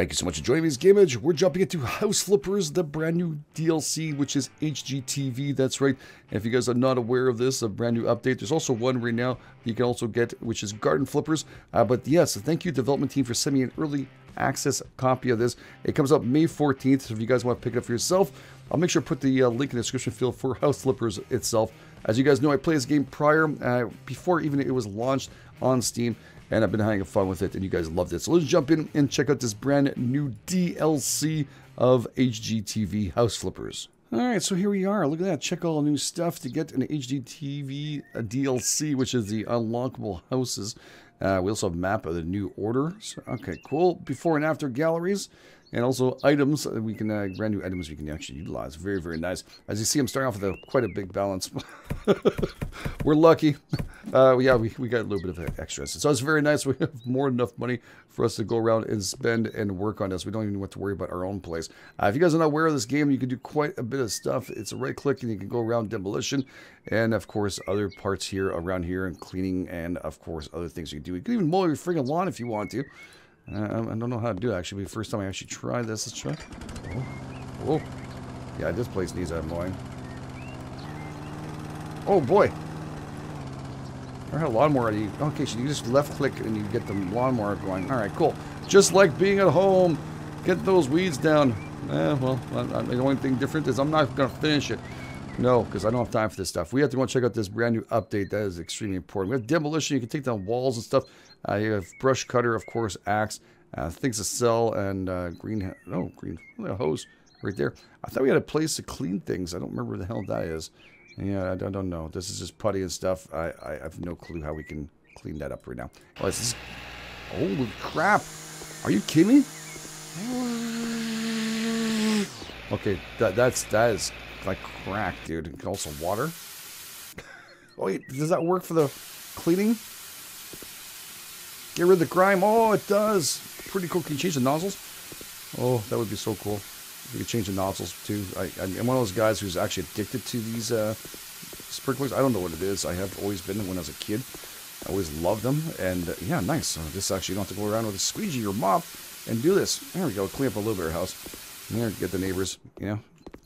Thank you so much for joining me, Gamage. We're jumping into House Flippers, the brand new DLC, which is HGTV. That's right. And if you guys are not aware of this, a brand new update, there's also one right now you can also get, which is Garden Flippers. Uh, but yes, thank you, development team, for sending an early access copy of this. It comes up May 14th, so if you guys want to pick it up for yourself, I'll make sure to put the uh, link in the description field for House Flippers itself. As you guys know, I played this game prior, uh, before even it was launched on Steam and I've been having fun with it, and you guys loved it. So let's jump in and check out this brand new DLC of HGTV House Flippers. Alright, so here we are. Look at that. Check all the new stuff to get an HGTV DLC, which is the unlockable houses. Uh, we also have map of the new order. So, okay, cool. Before and after galleries. And also items, we can, uh, brand new items we can actually utilize. Very, very nice. As you see, I'm starting off with a, quite a big balance. We're lucky. Uh, yeah, we, we got a little bit of extras. So it's very nice. We have more than enough money for us to go around and spend and work on this. We don't even have to worry about our own place. Uh, if you guys are not aware of this game, you can do quite a bit of stuff. It's a right click and you can go around demolition. And of course, other parts here around here and cleaning and of course, other things you can do. You can even mow your freaking lawn if you want to. Uh, I don't know how to do it, actually. The first time I actually tried this. Let's try. Oh. oh. Yeah, this place needs a mowing. Oh, boy. I had a lawnmower. You, okay, so you just left click and you get the lawnmower going. All right, cool. Just like being at home. Get those weeds down. Eh, well, the only thing different is I'm not going to finish it. No, because I don't have time for this stuff. We have to go check out this brand new update. That is extremely important. We have demolition. You can take down walls and stuff. Uh, you have brush cutter, of course, axe, uh, things to sell, and uh, green. Oh, green hose right there. I thought we had a place to clean things. I don't remember where the hell that is. Yeah, I don't, don't know. This is just putty and stuff. I, I have no clue how we can clean that up right now. Oh, this is... Holy crap! Are you kidding me? Okay, that that's that is like crack, dude. And also water. wait, does that work for the cleaning? Get rid of the grime. Oh, it does. Pretty cool. Can you change the nozzles? Oh, that would be so cool. You could change the nozzles too. I, am one of those guys who's actually addicted to these uh, sprinklers. I don't know what it is. I have always been when I was a kid. I always loved them. And uh, yeah, nice. So this actually, you don't have to go around with a squeegee or mop and do this. There we go. Clean up a little bit of house. There, get the neighbors, you know,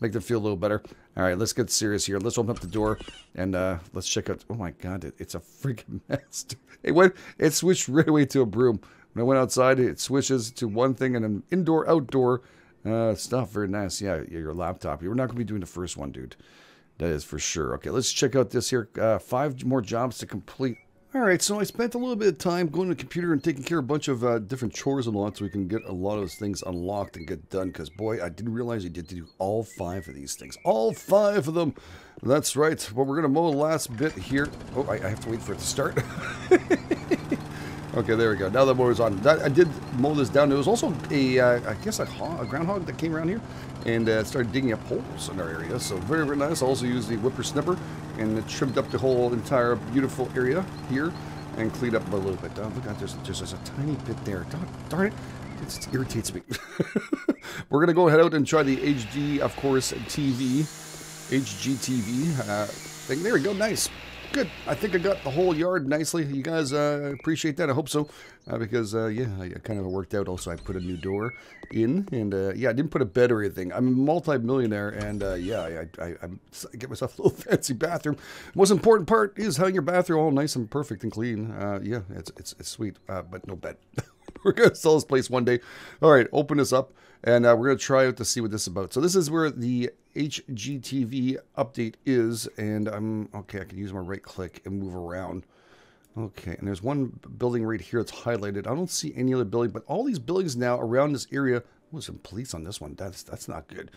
make them feel a little better. All right, let's get serious here. Let's open up the door and uh, let's check out. Oh my God, it, it's a freaking mess. It went. It switched right away to a broom. When I went outside, it switches to one thing and an indoor outdoor uh, stuff. Very nice. Yeah, your laptop. You're not gonna be doing the first one, dude. That is for sure. Okay, let's check out this here. Uh, five more jobs to complete. All right, so I spent a little bit of time going to the computer and taking care of a bunch of uh, different chores and that so we can get a lot of those things unlocked and get done. Because, boy, I didn't realize you did to do all five of these things. All five of them. That's right. Well, we're going to mow the last bit here. Oh, I, I have to wait for it to start. okay, there we go. Now the mower's on. That, I did mow this down. There was also a, uh, I guess, a, a, groundhog that came around here and uh, started digging up holes in our area. So very, very nice. I also used the whipper snipper and it trimmed up the whole entire beautiful area here and cleaned up a little bit. Oh, look at there's, there's, there's a tiny bit there. Darn, darn it. It just irritates me. We're going to go ahead out and try the HD, of course, TV, HGTV uh, thing. There we go. Nice. Good. I think I got the whole yard nicely. You guys uh, appreciate that. I hope so. Uh, because, uh, yeah, I kind of worked out. Also, I put a new door in. And, uh, yeah, I didn't put a bed or anything. I'm a multi-millionaire. And, uh, yeah, I, I, I, get myself a little fancy bathroom. Most important part is having your bathroom all nice and perfect and clean. Uh, yeah, it's, it's, it's sweet. but no bed. we're going to sell this place one day. All right, open this up. And uh, we're going to try out to see what this is about. So this is where the HGTV update is, and I'm, okay, I can use my right click and move around. Okay, and there's one building right here that's highlighted. I don't see any other building, but all these buildings now around this area, oh, some police on this one. That's that's not good.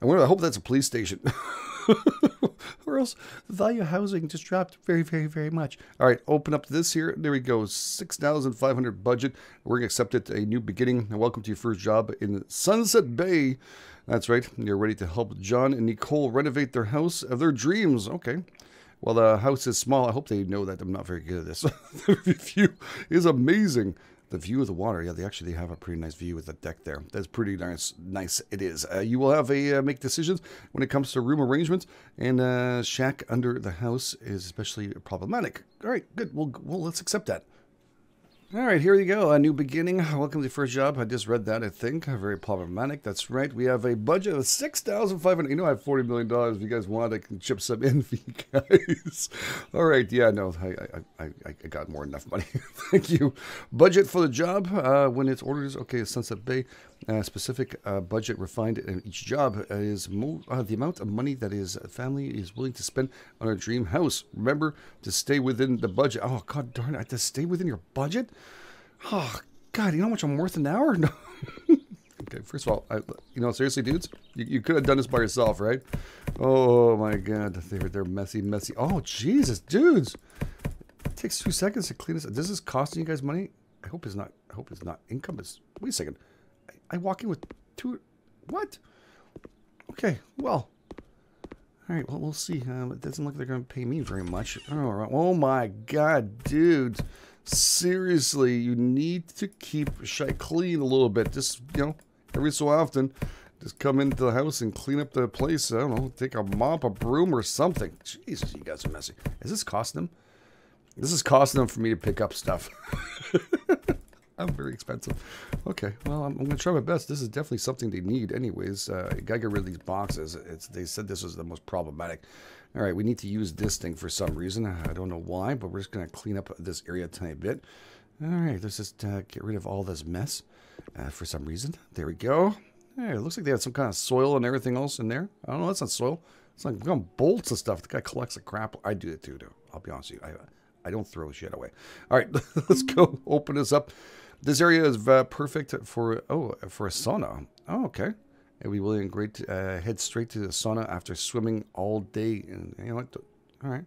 I wonder, I hope that's a police station. or else the value housing just dropped very, very, very much. All right, open up this here. There we go. 6500 budget. We're going to accept it. A new beginning. And welcome to your first job in Sunset Bay. That's right. You're ready to help John and Nicole renovate their house of their dreams. Okay. Well, the house is small. I hope they know that I'm not very good at this. the view is amazing. The view of the water. Yeah, they actually have a pretty nice view with the deck there. That's pretty nice. Nice it is. Uh, you will have a uh, make decisions when it comes to room arrangements, and uh, shack under the house is especially problematic. All right, good. Well, well, let's accept that. All right, here you go. A new beginning. Welcome to the first job. I just read that, I think. Very problematic. That's right. We have a budget of 6500 You know, I have $40 million. If you guys want, I can chip some in for you guys. All right. Yeah, no, I, I, I, I got more than enough money. Thank you. Budget for the job. Uh, when it's orders, okay, Sunset Bay. Uh, specific uh, budget refined in each job is mo- uh, the amount of money that his family is willing to spend on a dream house. Remember to stay within the budget. Oh, God darn it. I have to stay within your budget? Oh, God, you know how much I'm worth an hour? No. okay, first of all, I, you know, seriously, dudes, you, you could have done this by yourself, right? Oh, my God. They're, they're messy, messy. Oh, Jesus, dudes. It takes two seconds to clean this. This is costing you guys money? I hope it's not, I hope it's not income. It's, wait a second. I walk in with two. What? Okay, well. All right, well, we'll see. Um, it doesn't look like they're going to pay me very much. Oh, oh my God, dude. Seriously, you need to keep shy clean a little bit. Just, you know, every so often, just come into the house and clean up the place. I don't know, take a mop, a broom, or something. Jesus, you guys are messy. Is this costing them? This is costing them for me to pick up stuff. I'm very expensive. Okay, well, I'm, I'm going to try my best. This is definitely something they need anyways. Uh, got to get rid of these boxes. It's, they said this was the most problematic. All right, we need to use this thing for some reason. I don't know why, but we're just going to clean up this area a tiny bit. All right, let's just uh, get rid of all this mess uh, for some reason. There we go. Hey, it looks like they had some kind of soil and everything else in there. I don't know, that's not soil. It's like bolts and stuff. The guy collects the crap. I do it too, though. I'll be honest with you. I, I don't throw shit away. All right, let's go open this up. This area is uh, perfect for oh for a sauna. Oh, okay. And we will great uh, head straight to the sauna after swimming all day. And you know what? All right.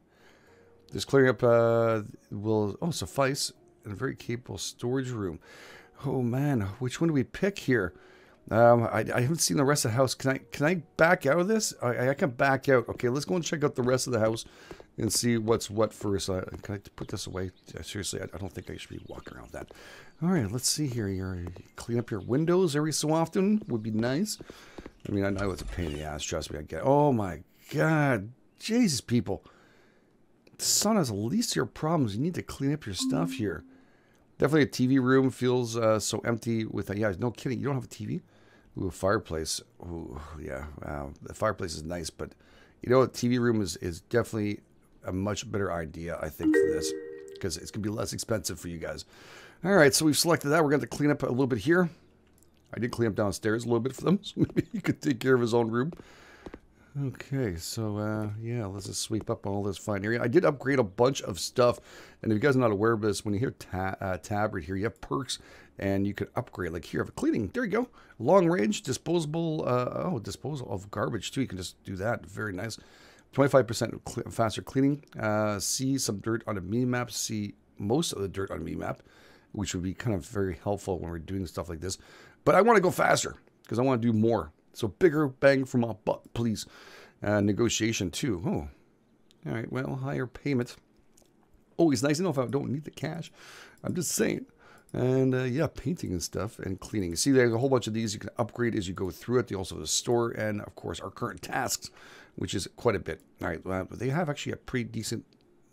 This clearing up uh, will oh suffice in a very capable storage room. Oh man, which one do we pick here? Um, I, I haven't seen the rest of the house. Can I can I back out of this? I, I can back out. Okay, let's go and check out the rest of the house and see what's what first. Uh, can I put this away? Seriously, I, I, don't think I should be walking around that. All right, let's see here. you clean up your windows every so often would be nice. I mean, I know it's a pain in the ass. Trust me, I get. Oh my God, Jesus, people. The sun has the least of your problems. You need to clean up your stuff here. Definitely a TV room feels uh, so empty with a, yeah, no kidding. You don't have a TV? Ooh, a fireplace. Ooh, yeah. Wow. The fireplace is nice, but you know, a TV room is, is definitely a much better idea, I think, for this because it's going to be less expensive for you guys. All right, so we've selected that. We're going to clean up a little bit here. I did clean up downstairs a little bit for them, so maybe he could take care of his own room. Okay, so uh, yeah, let's just sweep up all this fine area. I did upgrade a bunch of stuff, and if you guys are not aware of this, when you hear ta uh, tab right here, you have perks, and you can upgrade. Like here, I have a cleaning. There you go. Long range, disposable. Uh, oh, disposal of garbage too. You can just do that. Very nice. 25% cl faster cleaning. Uh, see some dirt on a mini map. See most of the dirt on a mini map, which would be kind of very helpful when we're doing stuff like this. But I want to go faster because I want to do more. So bigger bang for my buck, please. Uh, negotiation too. Oh, all right. Well, higher payment. Always nice if I don't need the cash. I'm just saying. And uh, yeah, painting and stuff and cleaning. See, there's a whole bunch of these you can upgrade as you go through it. They also have a store and, of course, our current tasks, which is quite a bit. All right, well, they have actually a pretty decent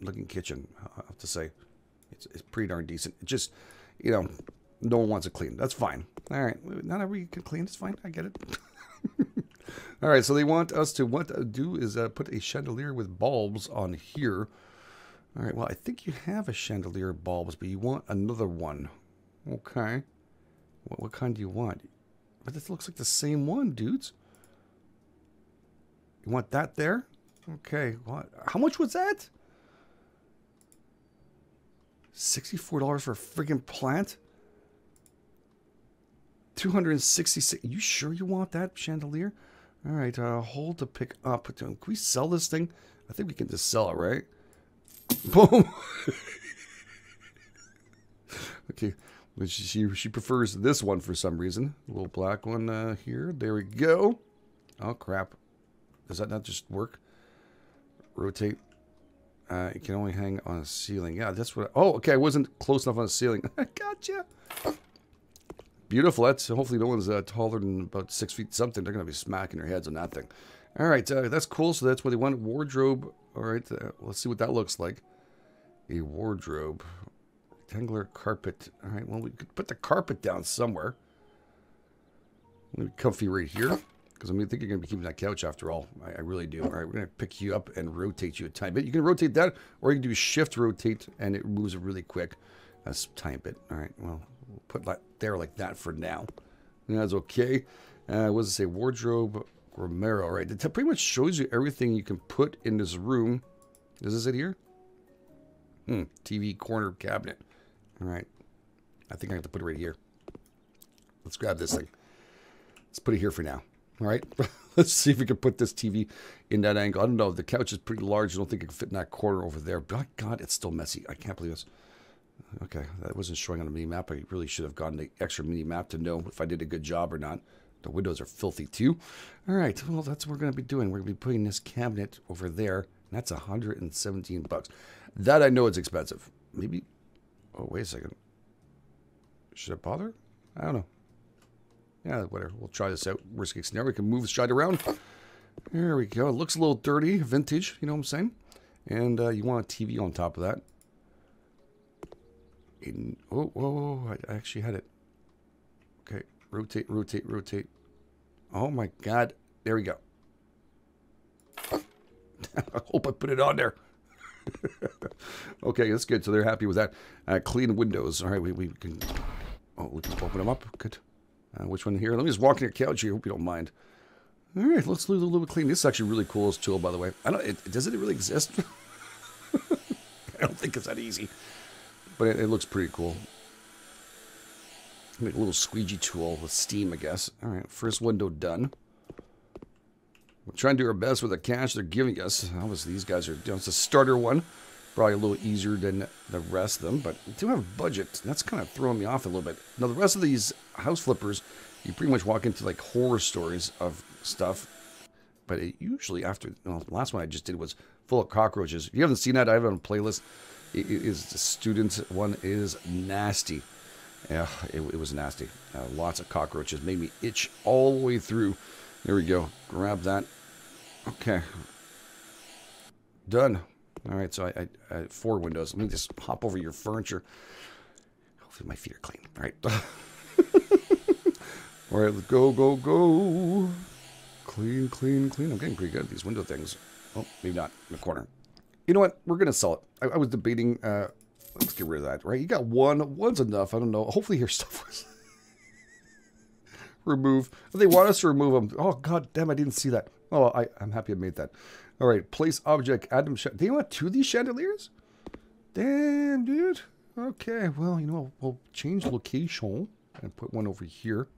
looking kitchen, I have to say. It's, it's pretty darn decent. It just, you know, no one wants it clean. That's fine. All right, not everybody can clean. It's fine. I get it. All right, so they want us to what to do is uh, put a chandelier with bulbs on here. All right, well, I think you have a chandelier bulbs, but you want another one. Okay. What, what kind do you want? But this looks like the same one, dudes. You want that there? Okay. What? How much was that? $64 for a freaking plant? 266 You sure you want that chandelier? All right, uh, hold to pick up. Can we sell this thing? I think we can just sell it, right? Boom. okay, she she prefers this one for some reason. A little black one uh, here. There we go. Oh crap! Does that not just work? Rotate. Uh, it can only hang on a ceiling. Yeah, that's what. I, oh, okay. I wasn't close enough on the ceiling. I gotcha. Beautiful. That's hopefully no one's uh, taller than about six feet something. They're gonna be smacking their heads on that thing. All right, uh, that's cool. So that's what they want. Wardrobe. All right, uh, let's see what that looks like. A wardrobe. Rectangular carpet. All right, well, we could put the carpet down somewhere. Maybe comfy right here. Because I mean, I think you're going to be keeping that couch after all. I, I really do. All right, we're going to pick you up and rotate you a tiny bit. You can rotate that, or you can do shift rotate, and it moves really quick. That's a tiny bit. All right, well, put that there like that for now. That's okay. Uh, what does it say? Wardrobe Romero. Right, it pretty much shows you everything you can put in this room. Is this it here? Hmm, TV corner cabinet. All right. I think I have to put it right here. Let's grab this thing. Let's put it here for now. All right. Let's see if we can put this TV in that angle. I don't know. The couch is pretty large. I don't think it can fit in that corner over there. But God, it's still messy. I can't believe this. Okay, that wasn't showing on the mini map. I really should have gotten the extra mini map to know if I did a good job or not. The windows are filthy too. All right, well, that's what we're going to be doing. We're going to be putting this cabinet over there. That's 117 bucks. That I know is expensive. Maybe, oh, wait a second. Should I bother? I don't know. Yeah, whatever. We'll try this out. Worst case scenario, we can move the shite around. There we go. It looks a little dirty, vintage, you know what I'm saying? And uh, you want a TV on top of that. In, oh, whoa, I actually had it. Okay, rotate, rotate, rotate. Oh my God. There we go. I hope I put it on there. okay, that's good. So they're happy with that. Uh, clean windows. All right, we, we can. Oh, we can open them up. Good. Uh, which one here? Let me just walk in your couch here. Hope you don't mind. All right, let's do a little bit clean. This is actually really cool as tool, by the way. I don't. It, does it really exist? I don't think it's that easy, but it, it looks pretty cool. Make a little squeegee tool with steam, I guess. All right, first window done. We're trying to do our best with the cash they're giving us. Obviously, these guys are, you know, it's a starter one. Probably a little easier than the rest of them, but we do have a budget. That's kind of throwing me off a little bit. Now, the rest of these house flippers, you pretty much walk into like horror stories of stuff. But it usually after, well, the last one I just did was full of cockroaches. If you haven't seen that, I have it on a playlist. It is the student one is nasty. Yeah, it, it was nasty. Uh, lots of cockroaches. Made me itch all the way through. There we go. Grab that. Okay. Done. All right, so I, I, I four windows. Let me just hop over your furniture. Hopefully my feet are clean. All right. All right, let's go, go, go. Clean, clean, clean. I'm getting pretty good at these window things. Oh, maybe not in the corner. You know what? We're going to sell it. I, I was debating. Uh, let's get rid of that, right? You got one. One's enough. I don't know. Hopefully your stuff was... remove. They want us to remove them. Oh, god damn, I didn't see that. Oh, I, I'm happy I made that. All right, place object, Adam. You want two of these chandeliers? Damn, dude. Okay, well, you know, we'll change location and put one over here.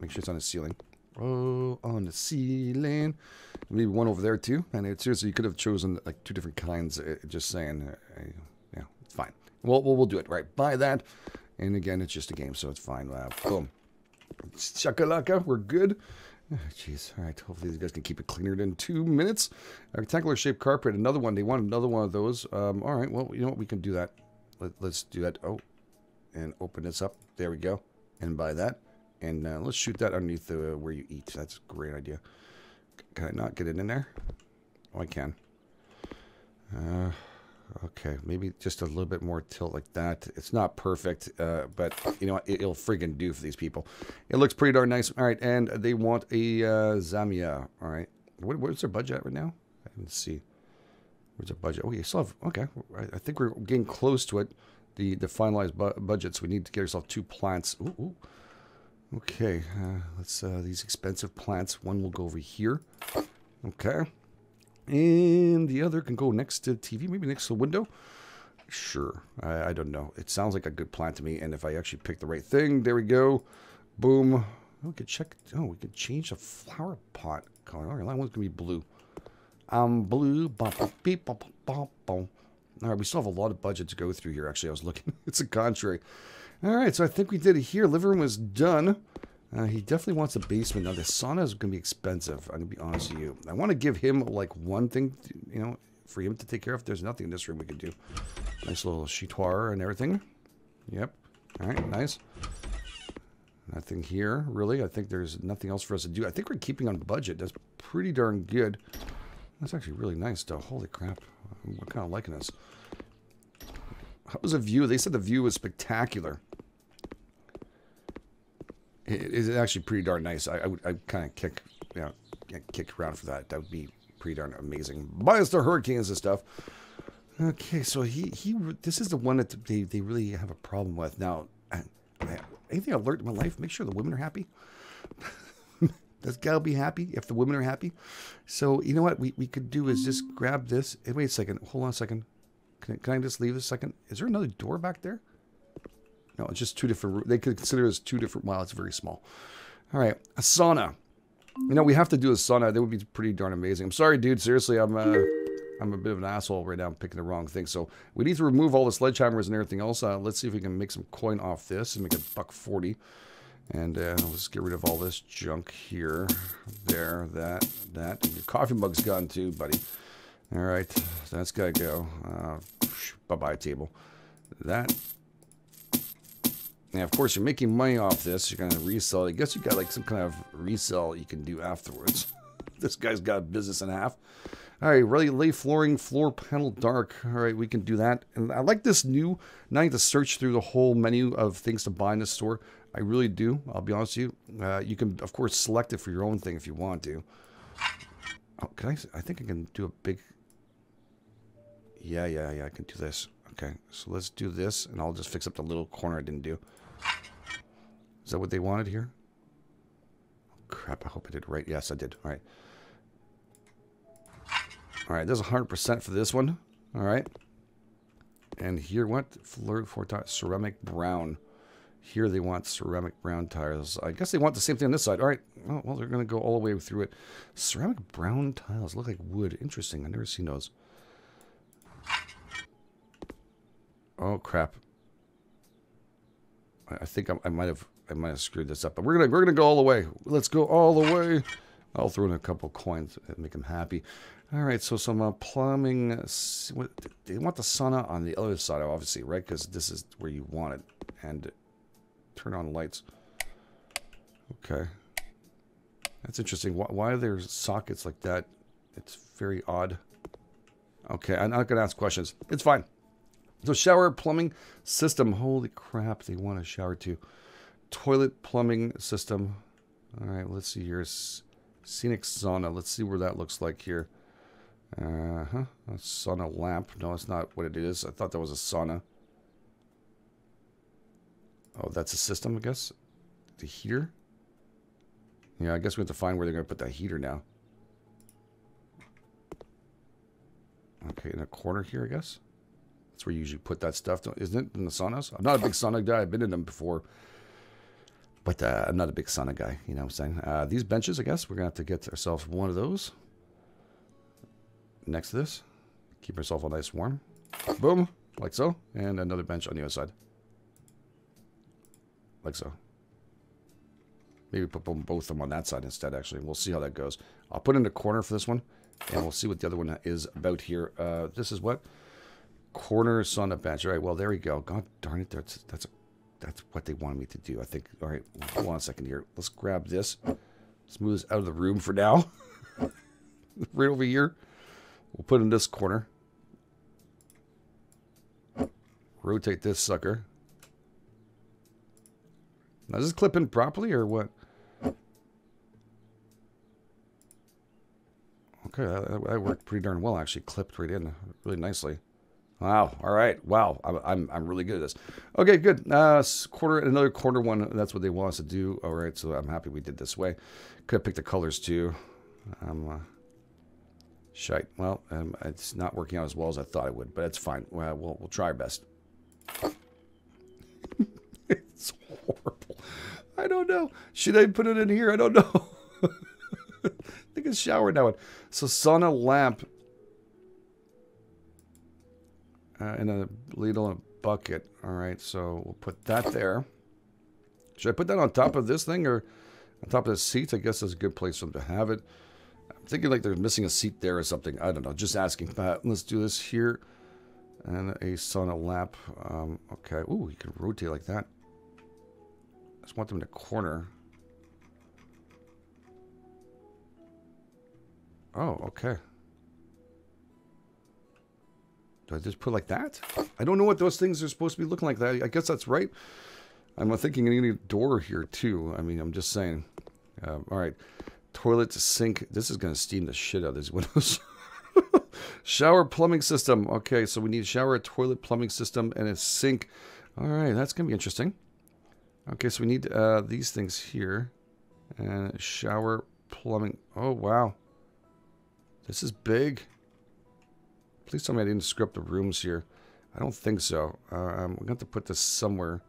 Make sure it's on the ceiling. Oh, on the ceiling. Maybe one over there too. And it's seriously, you could have chosen like two different kinds. Uh, just saying, uh, yeah, it's fine. Well, we'll, we'll do it right. Buy that. And again, it's just a game, so it's fine. Uh, boom. Shakalaka, we're good. Jeez. All right. Hopefully these guys can keep it cleaner than two minutes. Rectangular shaped carpet. Another one. They want another one of those. Um, all right. Well, you know what? We can do that. Let, us do that. Oh, and open this up. There we go. And buy that. And uh, let's shoot that underneath the, where you eat. That's a great idea. Can I not get it in there? Oh, I can. Uh, Okay, maybe just a little bit more tilt like that. It's not perfect, uh, but you know it, will friggin' do for these people. It looks pretty darn nice. All right, and they want a uh, Zamia. All right, what, what's their budget right now? Let's see. Where's their budget? Oh, you still have. Okay, I, I think we're getting close to it. The the finalized bu budgets. We need to get ourselves two plants. Ooh, ooh. Okay, uh, let's uh, these expensive plants. One will go over here. Okay. And the other can go next to the TV, maybe next to the window. Sure. I, I, don't know. It sounds like a good plan to me. And if I actually pick the right thing, there we go. Boom. Oh, we could check. Oh, we could change the flower pot color. All right, that one's to be blue. Um, blue. Bop, beep, bop, bop, bop. All right, we still have a lot of budget to go through here. Actually, I was looking. it's a contrary. All right, so I think we did it here. Living room was done. Uh, he definitely wants a basement. Now, the sauna is going to be expensive. I'm going to be honest with you. I want to give him, like, one thing, to, you know, for him to take care of. There's nothing in this room we can do. Nice little chitoir and everything. Yep. All right, nice. Nothing here, really. I think there's nothing else for us to do. I think we're keeping on budget. That's pretty darn good. That's actually really nice, though. Holy crap. I'm kind of liking this. How's the view? They said the view was spectacular. It is actually pretty darn nice. I, I would I kind of kick, you know, kick around for that. That would be pretty darn amazing. Minus the hurricanes and stuff. Okay, so he he. This is the one that they they really have a problem with now. Anything alert in my life? Make sure the women are happy. Does gal be happy if the women are happy? So you know what we, we could do is just grab this. Hey, wait a second. Hold on a second. Can, can I just leave a second? Is there another door back there? No, it's just two different. They could consider it as two different. Wow, it's very small. All right, a sauna. You know we have to do a sauna. That would be pretty darn amazing. I'm sorry, dude. Seriously, I'm uh, I'm a bit of an asshole right now. I'm picking the wrong thing. So we need to remove all the sledgehammers and everything else. Uh, let's see if we can make some coin off this and make a buck forty. And uh, let's get rid of all this junk here, there, that, that. Your coffee mug's gone too, buddy. All right, that's got to go. Uh, bye-bye table. That. Now, of course, you're making money off this. You're going to resell. I guess you got like some kind of resell you can do afterwards. this guy's got a business in half. All right, really lay flooring, floor panel dark. All right, we can do that. And I like this new, not to search through the whole menu of things to buy in the store. I really do. I'll be honest with you. Uh, you can, of course, select it for your own thing if you want to. Oh, can I? I think I can do a big. Yeah, yeah, yeah. I can do this. Okay, so let's do this, and I'll just fix up the little corner I didn't do. Is that what they wanted here? Oh, crap! I hope I did right. Yes, I did. All right. All right. There's 100% for this one. All right. And here, what? Flirt for ceramic brown. Here they want ceramic brown tiles. I guess they want the same thing on this side. All right. Oh, well, they're going to go all the way through it. Ceramic brown tiles look like wood. Interesting. I've never seen those. Oh crap! I think I, I might have I might have screwed this up, but we're gonna we're gonna go all the way. Let's go all the way. I'll throw in a couple coins and make them happy. All right, so some uh, plumbing. They want the sauna on the other side, obviously, right? Because this is where you want it. And turn on lights. Okay. That's interesting. Why, why are there sockets like that? It's very odd. Okay, I'm not going to ask questions. It's fine. So shower plumbing system. Holy crap, they want a shower too. Toilet plumbing system. All right, let's see here. Scenic sauna. Let's see where that looks like here. Uh-huh. A sauna lamp. No, it's not what it is. I thought that was a sauna. Oh, that's a system, I guess? The heater? Yeah, I guess we have to find where they're going to put that heater now. Okay, in a corner here, I guess? That's where you usually put that stuff, isn't it? In the saunas? I'm not a big sauna guy. I've been in them before. But uh, I'm not a big sauna guy, you know what I'm saying? Uh, these benches, I guess, we're going to have to get ourselves one of those. Next to this. Keep ourselves all nice warm. Boom. Like so. And another bench on the other side. Like so. Maybe put both of them on that side instead, actually. We'll see how that goes. I'll put in the corner for this one. And we'll see what the other one is about here. Uh, this is what? Corner sauna bench. All right, well, there we go. God darn it. That's, that's, a, that's what they wanted me to do, I think. All right, hold on a second here. Let's grab this. Let's move this out of the room for now. right over here. We'll put in this corner. Rotate this sucker. Now, is this clipping properly or what? Okay, that, that, worked pretty darn well. Actually, clipped right in really nicely. Wow. All right. Wow. I'm, I'm, I'm really good at this. Okay, good. Uh, quarter, another quarter one. That's what they want us to do. All right. So I'm happy we did this way. Could have picked the colors too. Um, uh, shite. Well, um, it's not working out as well as I thought it would, but it's fine. Well, we'll, we'll try our best. it's horrible. I don't know. Should I put it in here? I don't know. I think it's shower now. So sauna lamp uh, in a ladle and bucket. All right, so we'll put that there. Should I put that on top of this thing or on top of the seat? I guess that's a good place for them to have it. I'm thinking like they're missing a seat there or something. I don't know. Just asking. Let's do this here. And a sauna lamp. Um, okay. Ooh, you can rotate like that. I just want them in a corner. Oh, okay. Do I just put like that? I don't know what those things are supposed to be looking like. That I guess that's right. I'm thinking I need a door here too. I mean, I'm just saying. Um, all right, toilet, sink. This is going to steam the shit out of these windows. shower plumbing system. Okay, so we need a shower, a toilet plumbing system, and a sink. All right, that's going to be interesting. Okay, so we need uh, these things here. And shower plumbing. Oh, wow. This is big. Please tell me I didn't screw up the rooms here. I don't think so. Uh, um, we're going to have to put this somewhere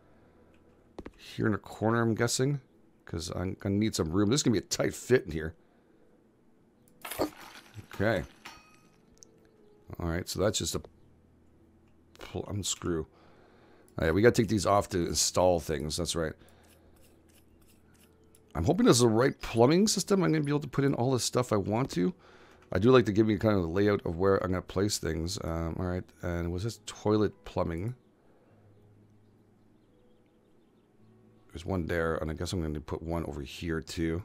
here in a corner, I'm guessing. Because I'm going to need some room. This is going to be a tight fit in here. Okay. Alright, so that's just a plumb screw. Oh, Alright, we got to take these off to install things. That's right. I'm hoping this is the right plumbing system. I'm going to be able to put in all the stuff I want to. I do like to give you kind of the layout of where I'm going to place things. Um, all right, and was this toilet plumbing? There's one there, and I guess I'm going to put one over here too.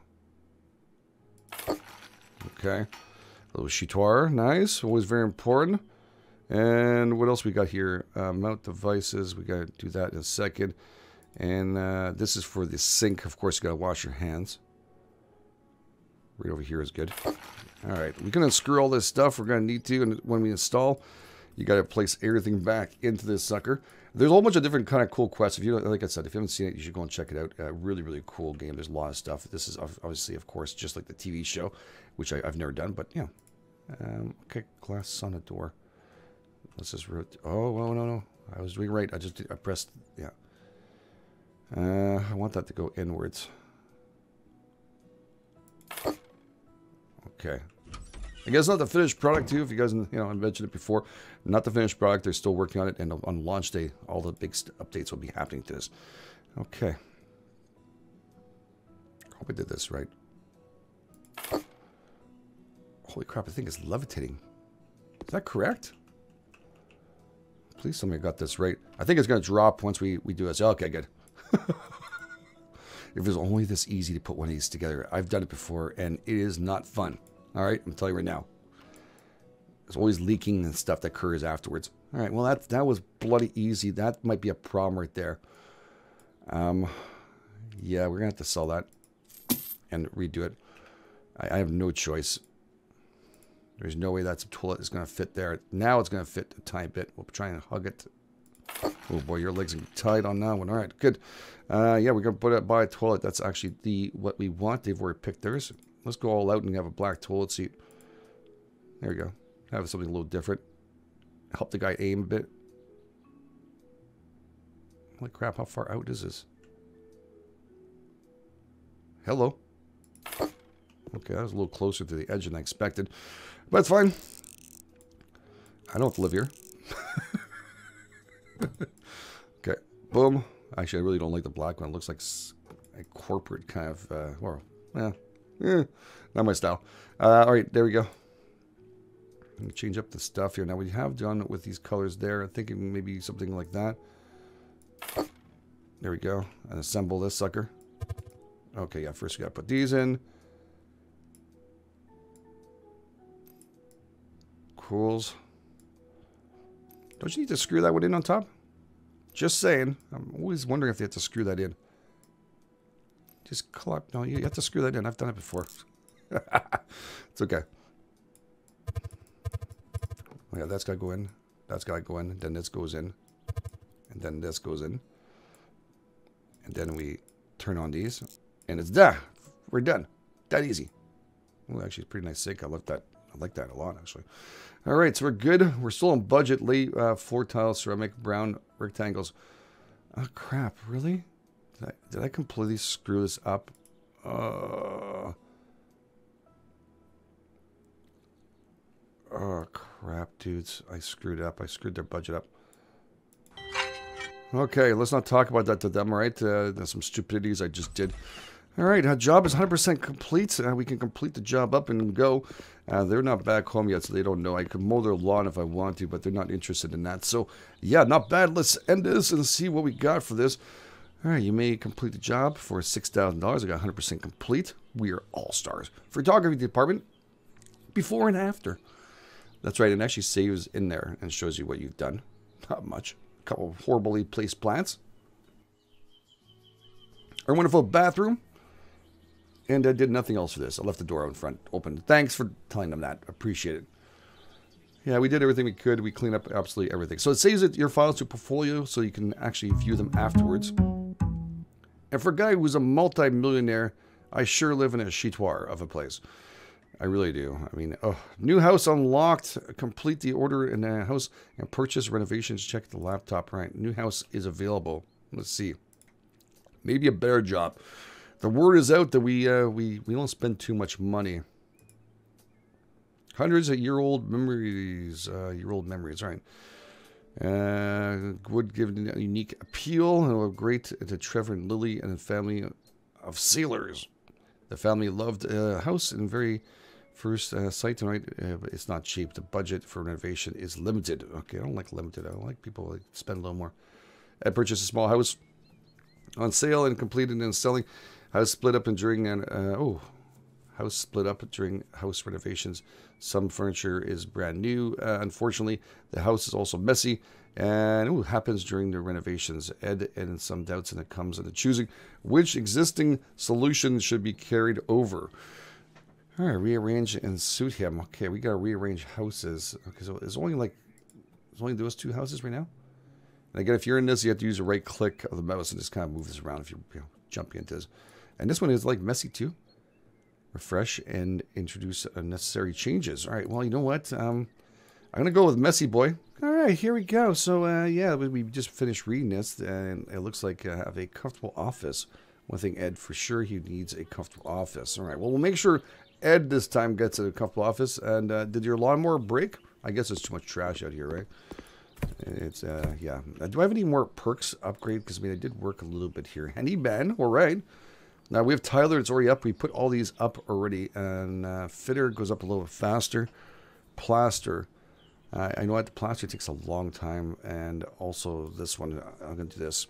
Okay. A little chitoir, nice. Always very important. And what else we got here? Uh, mount devices. We got to do that in a second. And uh, this is for the sink. Of course, you got to wash your hands. Right over here is good. All right, we're going to screw all this stuff. We're going to need to. And when we install, you got to place everything back into this sucker. There's a whole bunch of different kind of cool quests. If you like I said, if you haven't seen it, you should go and check it out. Uh, really, really cool game. There's a lot of stuff. This is obviously, of course, just like the TV show, which I, have never done. But yeah, um, okay, glass on the door. Let's just rotate. Oh, well, no, no. I was doing right. I just I pressed. Yeah. Uh, I want that to go inwards. Okay. I guess not the finished product too. If you guys, you know, I mentioned it before, not the finished product. They're still working on it, and on launch day, all the big updates will be happening to this. Okay. Hope I did this right. Holy crap! I think it's levitating. Is that correct? Please tell me I got this right. I think it's going to drop once we, we do this. Okay, good. if it was only this easy to put one of these together. I've done it before, and it is not fun. All right, I'm telling you right now. There's always leaking and stuff that occurs afterwards. All right, well, that, that was bloody easy. That might be a problem right there. Um, yeah, we're going to have to sell that and redo it. I, I have no choice. There's no way that toilet is going to fit there. Now it's going to fit a tiny bit. We'll try and hug it. Oh boy, your legs are tight on that one. All right, good. Uh, yeah, we're to put it by a toilet. That's actually the what we want. They've already picked theirs. Let's go all out and have a black toilet seat. There we go. Have something a little different. Help the guy aim a bit. Holy crap, how far out is this? Hello. Okay, that was a little closer to the edge than I expected. But it's fine. I don't have to live here. okay, boom. Actually, I really don't like the black one. It looks like a corporate kind of, uh, well, yeah, eh, not my style. Uh, all right, there we go. Change up the stuff here. Now, we have done with these colors there. I'm thinking maybe something like that. There we go. And assemble this sucker. Okay, yeah, first we got to put these in. Cools. Don't you need to screw that one in on top? Just saying. I'm always wondering if they have to screw that in. Just clap. No, you have to screw that in. I've done it before. it's okay. Oh, yeah, that's got to go in. That's got to go in. Then this goes in. And then this goes in. And then we turn on these. And it's done. We're done. That easy. Well, actually, it's pretty nice sink. I like that. I like that a lot, actually. All right, so we're good. We're still on budget. Late uh, floor tile, ceramic, brown rectangles. Oh, crap. Really? Did I, did I completely screw this up? Uh, oh, crap, dudes. I screwed up. I screwed their budget up. Okay, let's not talk about that to them, right? Uh, there's some stupidities I just did. All right, our job is 100% complete. Uh, we can complete the job up and go. Uh, they're not back home yet, so they don't know. I could mow their lawn if I want to, but they're not interested in that. So, yeah, not bad. Let's end this and see what we got for this. All right, you may complete the job for $6,000. I got 100% complete. We are all stars. Photography department, before and after. That's right, it actually saves in there and shows you what you've done. Not much. A couple of horribly placed plants. Our wonderful bathroom. And I did nothing else for this. I left the door out in front open. Thanks for telling them that. Appreciate it. Yeah, we did everything we could. We cleaned up absolutely everything. So it saves it, your files to portfolio so you can actually view them afterwards. And for a guy who's a multi-millionaire, I sure live in a chitoir of a place. I really do. I mean, oh, new house unlocked. Complete the order in the house and purchase renovations. Check the laptop. Right, new house is available. Let's see. Maybe a better job. The word is out that we uh, we we don't spend too much money. Hundreds of year-old memories, uh, year-old memories, right? Uh, would give a unique appeal and great to Trevor and Lily and the family of sailors. The family loved a house and very first uh, site tonight. Uh, it's not cheap. The budget for renovation is limited. Okay, I don't like limited. I like people that spend a little more. I purchased a small house on sale and completed and selling. House split up and during an uh, oh house split up during house renovations. Some furniture is brand new. Uh, unfortunately, the house is also messy and ooh, happens during the renovations. Ed and some doubts, and it comes into choosing which existing solution should be carried over. All right, rearrange and suit him. Okay, we got to rearrange houses. Okay, so it's only like, it's only those two houses right now? And again, if you're in this, you have to use a right click of the mouse and just kind of move this around if you're you know, jumping into this. And this one is like messy too refresh and introduce unnecessary changes. All right, well, you know what? Um, I'm going to go with Messy Boy. All right, here we go. So, uh, yeah, we just finished reading this, and it looks like I uh, have a comfortable office. One thing, Ed, for sure, he needs a comfortable office. All right, well, we'll make sure Ed this time gets a comfortable office. And uh, did your lawnmower break? I guess there's too much trash out here, right? It's, uh, yeah. Do I have any more perks upgrade? Because, I mean, I did work a little bit here. Henny Ben, all right. Now we have Tiler, it's already up. We put all these up already. And uh, Fitter goes up a little faster. Plaster. Uh, I know what the plaster takes a long time. And also this one, I'm going to do this.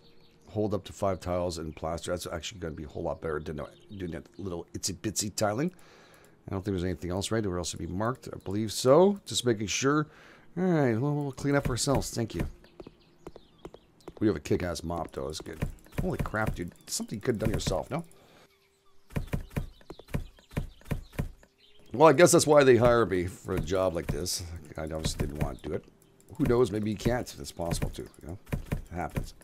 Hold up to five tiles and plaster. That's actually going to be a whole lot better than doing that little itsy bitsy tiling. I don't think there's anything else, right? Or else it'd be marked. I believe so. Just making sure. All right, well, we'll clean up ourselves. Thank you. We have a kick-ass mop, though. It's good. Holy crap, dude. Something you could have done yourself, no? Well, I guess that's why they hire me for a job like this. I obviously didn't want to do it. Who knows? Maybe you can't. It's possible to. You know, it happens.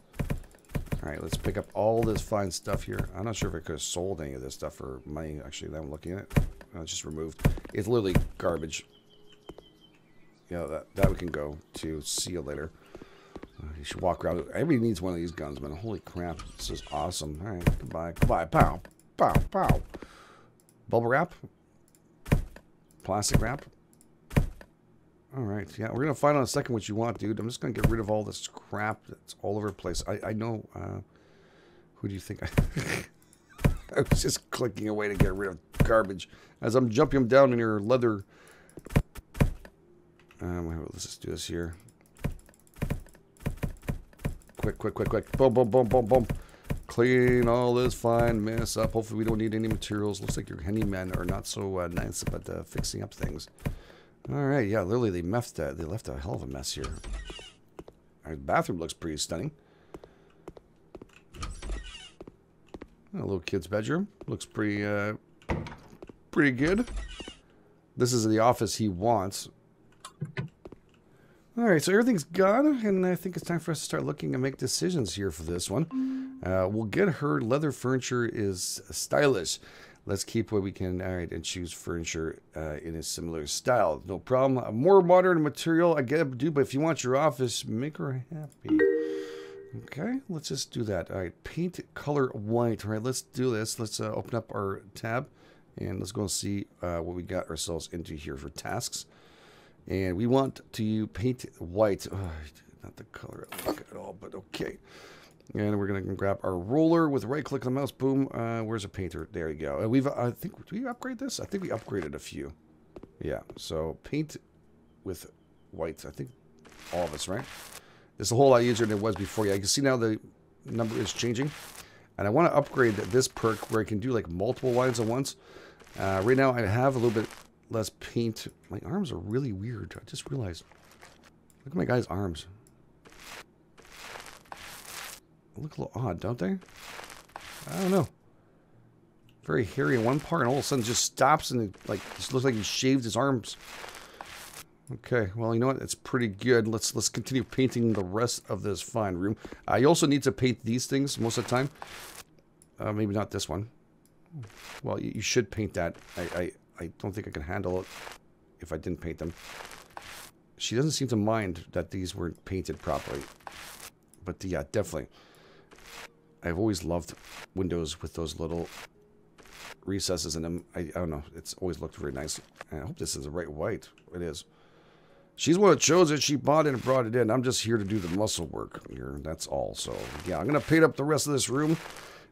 All right, let's pick up all this fine stuff here. I'm not sure if I could have sold any of this stuff for money. Actually, I'm looking at it. No, it's just removed. It's literally garbage. You know, that, that we can go to. See you later. Uh, you should walk around. Everybody needs one of these guns, man. Holy crap. This is awesome. All right, goodbye. Goodbye. Pow. Pow. Pow. Bubble wrap. Plastic wrap. All right, yeah, we're gonna find out in a second what you want, dude. I'm just gonna get rid of all this crap that's all over the place. I, I know. Uh, who do you think? I, I was just clicking away to get rid of garbage as I'm jumping them down in your leather. Um, let's just do this here. Quick, quick, quick, quick. Boom, boom, boom, boom, boom. Clean all this fine mess up. Hopefully we don't need any materials. Looks like your henny men are not so uh, nice about uh, fixing up things. All right, yeah, literally they left, uh, they left a hell of a mess here. Our bathroom looks pretty stunning. A little kid's bedroom. Looks pretty, uh, pretty good. This is the office he wants. All right, so everything's gone, and I think it's time for us to start looking and make decisions here for this one. Uh, we'll get her leather furniture is stylish. Let's keep what we can, all right, and choose furniture uh, in a similar style. No problem. A more modern material, I get it, dude, but if you want your office, make her happy. Okay, let's just do that. All right, paint color white. All right, let's do this. Let's uh, open up our tab, and let's go and see uh, what we got ourselves into here for tasks. And we want to paint white. Oh, not the color I like at all, but okay. And we're going to grab our roller with right click on the mouse. Boom. Uh, where's a painter? There you go. And we've, I think, do we upgrade this? I think we upgraded a few. Yeah. So paint with white. I think all of us, right? It's a whole lot easier than it was before. Yeah, you can see now the number is changing. And I want to upgrade this perk where I can do like multiple lines at once. Uh, right now I have a little bit less paint. My arms are really weird. I just realized. Look at my guy's arms. They look a little odd, don't they? I don't know. Very hairy in one part, and all of a sudden just stops and like just looks like he shaved his arms. Okay, well, you know what? It's pretty good. Let's let's continue painting the rest of this fine room. Uh, you also need to paint these things most of the time. Uh, maybe not this one. Well, you, you should paint that. I, I, I don't think I can handle it if I didn't paint them. She doesn't seem to mind that these weren't painted properly. But yeah, definitely. I've always loved windows with those little recesses in them. I, I don't know. It's always looked very nice. I hope this is the right white. It is. She's one that chose it. She bought it and brought it in. I'm just here to do the muscle work here. That's all. So, yeah, I'm going to paint up the rest of this room.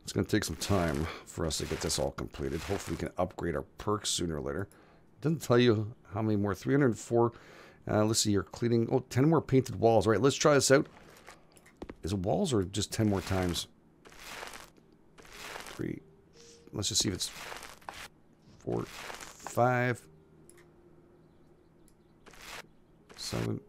It's going to take some time for us to get this all completed. Hopefully we can upgrade our perks sooner or later. Doesn't tell you how many more. 304. Uh, let's see here. Cleaning. Oh, 10 more painted walls. All right, let's try this out. Is it walls or just 10 more times? Three. Let's just see if it's four, five, seven.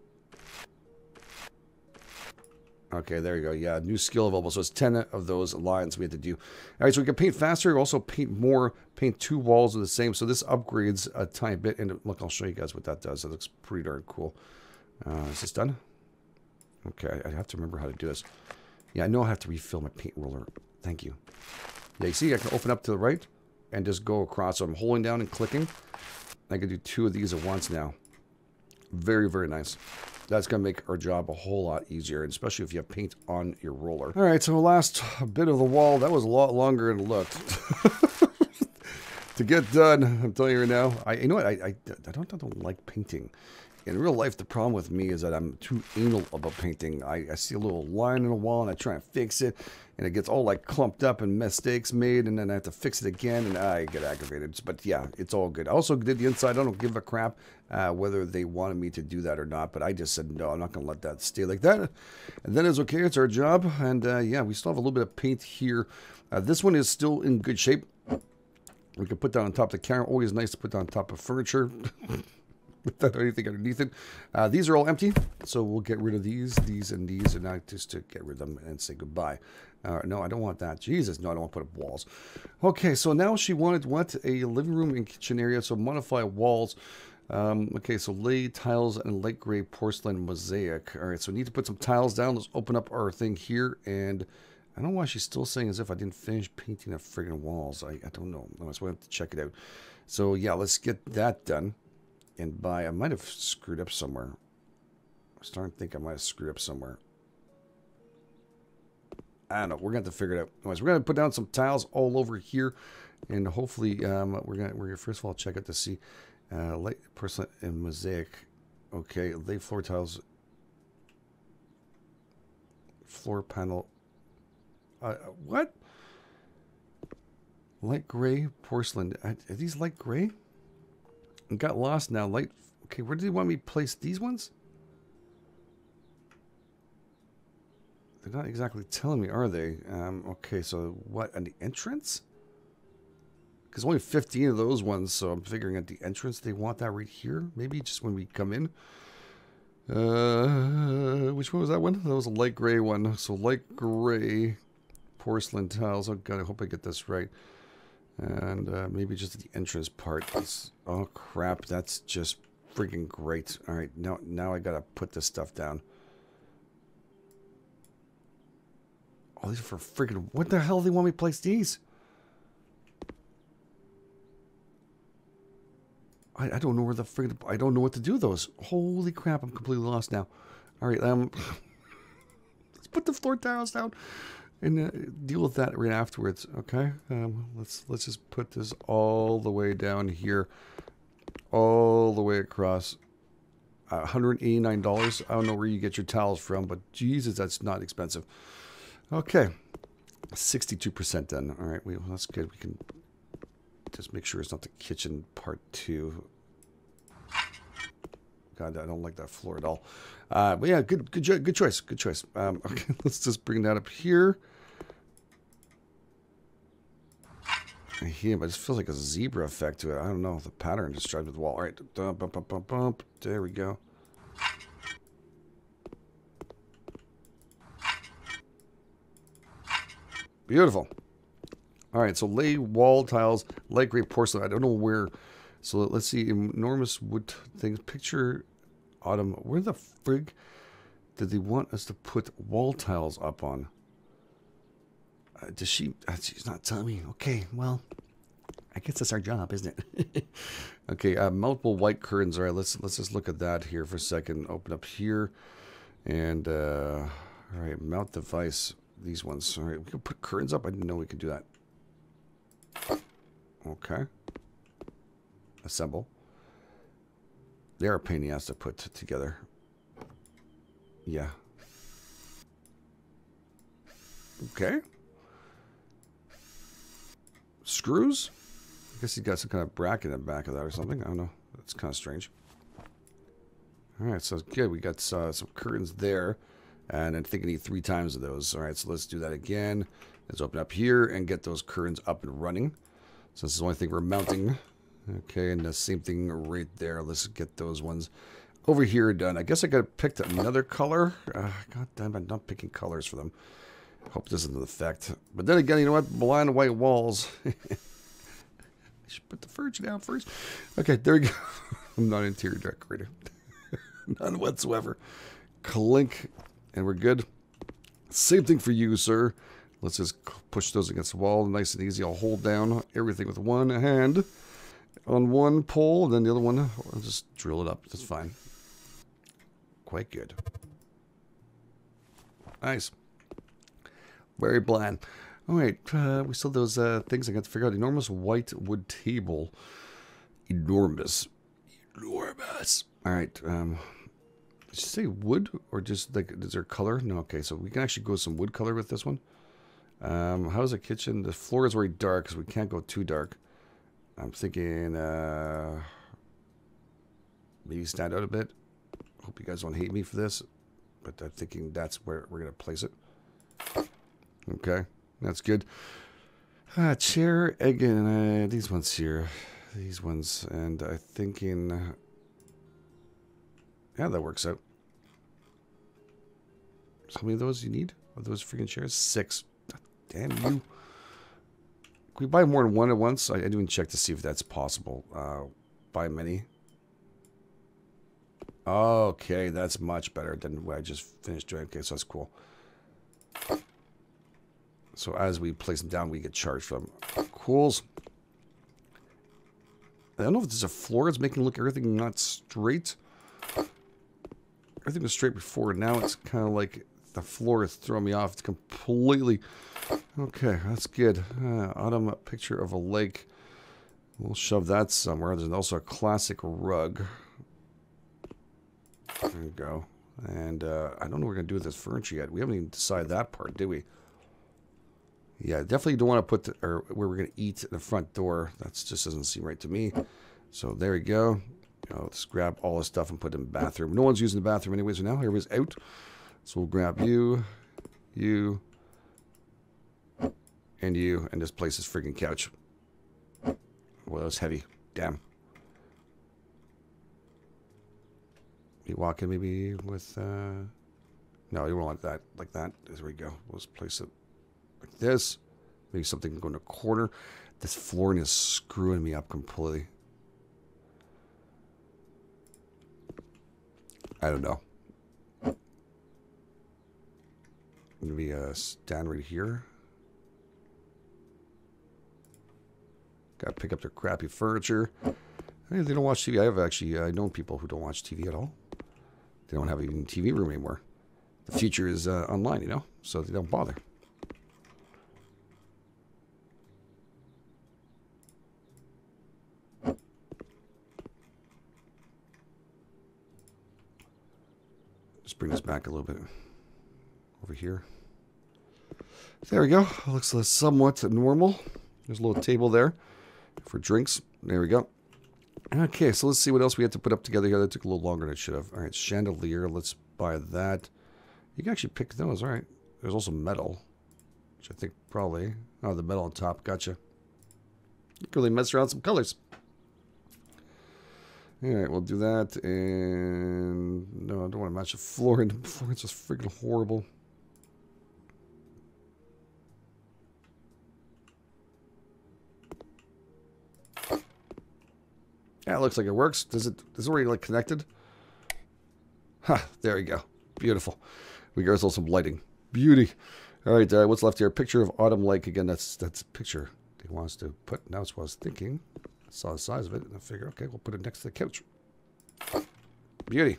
Okay, there you go. Yeah, new skill available. So it's 10 of those lines we have to do. All right, so we can paint faster. Also paint more, paint two walls of the same. So this upgrades a tiny bit. And look, I'll show you guys what that does. It looks pretty darn cool. Uh, is this done? Okay, I have to remember how to do this. Yeah, I know I have to refill my paint roller. Thank you. Yeah, you see I can open up to the right and just go across. So I'm holding down and clicking. I can do two of these at once now. Very, very nice. That's going to make our job a whole lot easier, especially if you have paint on your roller. All right, so last bit of the wall. That was a lot longer than it looked. to get done, I'm telling you right now. I, you know what? I, I, I, don't, I don't like painting. In real life, the problem with me is that I'm too anal about painting. I, I see a little line in the wall and I try and fix it, and it gets all like clumped up and mistakes made, and then I have to fix it again, and I get aggravated. But yeah, it's all good. I also did the inside. I don't give a crap uh, whether they wanted me to do that or not, but I just said no. I'm not going to let that stay like that. And then it's okay. It's our job, and uh, yeah, we still have a little bit of paint here. Uh, this one is still in good shape. We can put that on top of the camera. Always nice to put that on top of furniture. without anything underneath it. Uh, these are all empty, so we'll get rid of these, these, and these, and not just to get rid of them and say goodbye. Uh, no, I don't want that. Jesus, no, I don't want to put up walls. Okay, so now she wanted what? A living room and kitchen area, so modify walls. Um, okay, so lay tiles and light gray porcelain mosaic. All right, so we need to put some tiles down. Let's open up our thing here, and I don't know why she's still saying as if I didn't finish painting the friggin' walls. I, I don't know. So just have to check it out. So yeah, let's get that done and by, I might have screwed up somewhere. I'm starting to think I might have screwed up somewhere. I don't know. We're going to have to figure it out. Anyways, we're going to put down some tiles all over here. And hopefully, um, we're going to, we're gonna first of all check out to see uh, light porcelain and mosaic. Okay, lay floor tiles. Floor panel. Uh, what? Light gray porcelain. Are these light gray? Got lost now. Light. Okay, where do you want me to place these ones? They're not exactly telling me, are they? Um, okay, so what? At the entrance? Because only 15 of those ones, so I'm figuring at the entrance they want that right here. Maybe just when we come in. Uh, which one was that one? That was a light gray one. So light gray porcelain tiles. Oh god, I hope I get this right. And uh, maybe just the entrance part. Is, oh crap, that's just freaking great. All right, now now I gotta put this stuff down. Oh, these are for freaking. What the hell do they want me to place these? I, I don't know where the freaking. I don't know what to do those. Holy crap! I'm completely lost now. All right, um, let's put the floor tiles down and uh, deal with that right afterwards. Okay, um, let's let's just put this all the way down here, all the way across. Uh, $189. I don't know where you get your towels from, but Jesus, that's not expensive. Okay, 62% done. All right, we, well, that's good. We can just make sure it's not the kitchen part two. God, I don't like that floor at all. Uh, but yeah, good, good, good choice, good choice. Um, okay, let's just bring that up here. Yeah, but it feels like a zebra effect to it. I don't know. The pattern just drives with the wall. All right. There we go. Beautiful. All right, so lay wall tiles, light gray porcelain. I don't know where. So let's see. Enormous wood things. Picture autumn. Where the frig did they want us to put wall tiles up on? Uh, does she? Uh, she's not telling me. Okay, well, I guess that's our job, isn't it? okay, uh, multiple white curtains. All right, let's let's just look at that here for a second. Open up here, and uh, all right, mount device. These ones. All right, we can put curtains up. I didn't know we could do that. Okay. Assemble. They're a pain ass to put together. Yeah. Okay. Screws? I guess he's got some kind of bracket in the back of that or something. I don't know. That's kind of strange. All right, so good. We got uh, some curtains there. And I think I need three times of those. All right, so let's do that again. Let's open up here and get those curtains up and running. So this is the only thing we're mounting. Okay, and the same thing right there. Let's get those ones over here done. I guess I got to pick another color. Uh, God damn, I'm not picking colors for them. Hope this isn't the effect. But then again, you know what? Blind white walls. I should put the furniture down first. Okay, there we go. I'm not an interior decorator. None whatsoever. Clink, and we're good. Same thing for you, sir. Let's just push those against the wall. Nice and easy. I'll hold down everything with one hand on one pole, and then the other one, I'll just drill it up. That's fine. Quite good. Nice. Very bland. All right, uh, we still those uh, things I got to figure out. Enormous white wood table. Enormous. Enormous. All right. Um, did you say wood or just like, is there color? No, okay. So we can actually go some wood color with this one. Um, how's the kitchen? The floor is very dark because we can't go too dark. I'm thinking uh, maybe stand out a bit. Hope you guys don't hate me for this, but I'm thinking that's where we're going to place it. Okay, that's good. Uh, chair, again, uh, these ones here. These ones, and I'm thinking... Uh, yeah, that works out. How many of those you need? Of those freaking chairs? Six. Damn you. Can we buy more than one at once? I, I didn't check to see if that's possible. Uh, buy many. Okay, that's much better than what I just finished doing. Okay, so that's cool. So as we place them down, we get charged them. Cools. I don't know if this is a floor that's making look everything not straight. Everything was straight before. Now it's kind of like the floor is throwing me off. It's completely... Okay, that's good. Uh, autumn picture of a lake. We'll shove that somewhere. There's also a classic rug. There you go. And uh, I don't know what we're going to do with this furniture yet. We haven't even decided that part, did we? Yeah, definitely don't want to put the, or where we're going to eat the front door. That just doesn't seem right to me. So there we go. You know, let's grab all this stuff and put it in the bathroom. No one's using the bathroom anyway, so now everybody's out. So we'll grab you, you, and you, and just place this freaking couch. Well, it's heavy. Damn. You walking maybe with, uh... No, you won't want that like that. There we go. Let's place it like this. Maybe something can go in a corner. This flooring is screwing me up completely. I don't know. Maybe a stand right here. Got to pick up their crappy furniture. Hey, they don't watch TV. I have actually I known people who don't watch TV at all. They don't have even TV room anymore. The future is uh, online, you know, so they don't bother. Just bring this back a little bit over here. There we go. Looks somewhat normal. There's a little table there for drinks. There we go. Okay, so let's see what else we had to put up together here. That took a little longer than it should have. All right, chandelier. Let's buy that. You can actually pick those. All right. There's also metal, which I think probably... Oh, the metal on top. Gotcha. You can really mess around some colors. All right, we'll do that. And no, I don't want to match the floor. The floor is just freaking horrible. Yeah, it looks like it works. Does it? Is it already like connected? Ha! There we go. Beautiful. We got ourselves some lighting. Beauty. All right, uh, what's left here? Picture of Autumn Lake. Again, that's that's a picture he wants to put. Now it's what I was thinking. Saw the size of it, and I figure, okay, we'll put it next to the couch. Beauty.